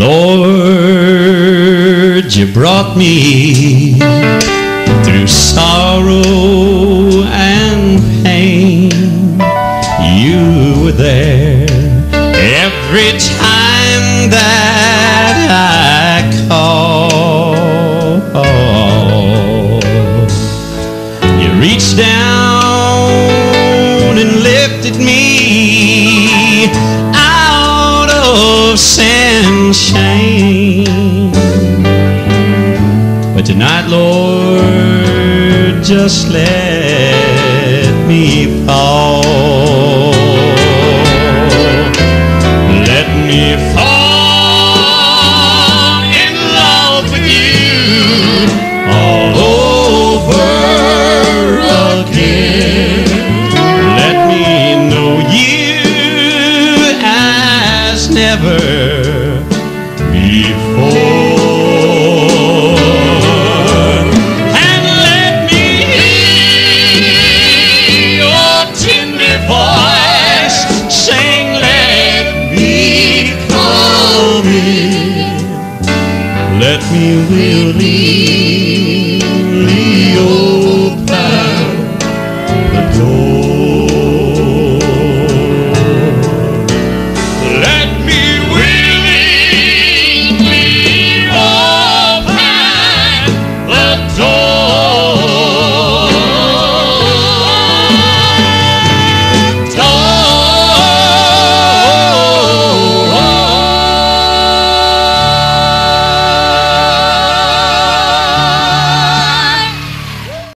Lord, you brought me through sorrow and pain. You were there every time that I called. You reached down. Shame. But tonight, Lord, just let me fall. Let me fall in love with you all over again. Let me know you as never let me hear your